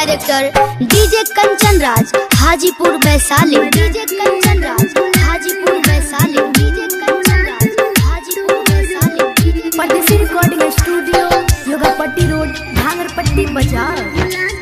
Director DJ Kanchan Raj, Hajipur Vaishali DJ Kanchan Raj, Hajipur Vaishali DJ Kanchan Raj, Hajipur Vaishali recording studio Yoga Patti road Bhangar पट्टी बाज़ार।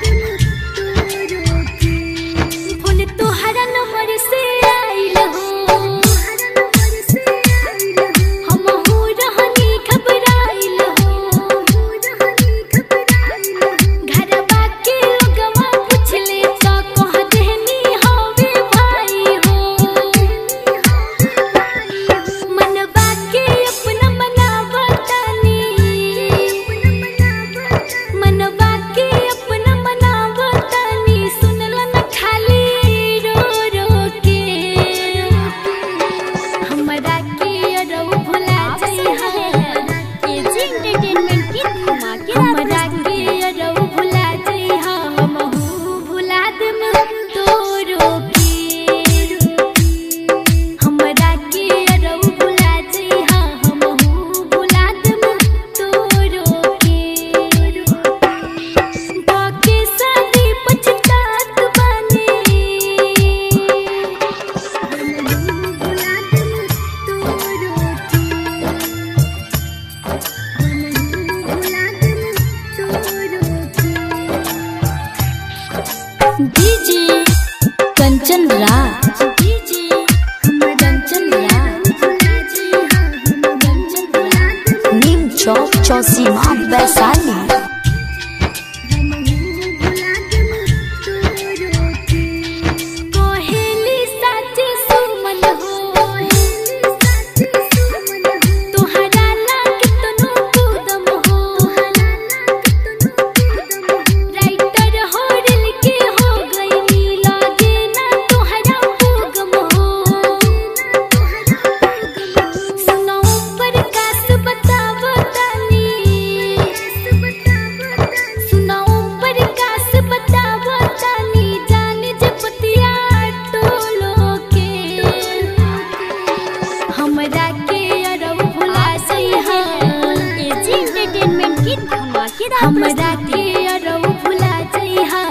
हमरा के अरौ भुला जइहा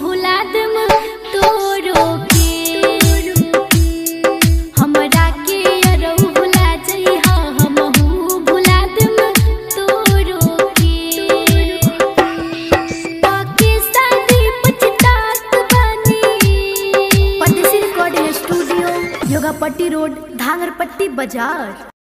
भुला दम तोरो के हमरा के भुला जइहा भुला दम तोरो के पछतात बनी स्टूडियो योगापट्टी रोड धांगरपट्टी, बाज़ार।